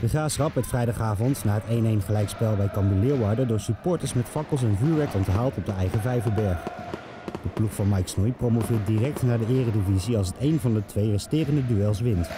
De Graafschap werd vrijdagavond na het 1-1 gelijkspel bij Cambuur Leeuwarden door supporters met fakkels en vuurwerk onthaald op de eigen Vijverberg. De ploeg van Mike Snoei promoveert direct naar de eredivisie als het een van de twee resterende duels wint.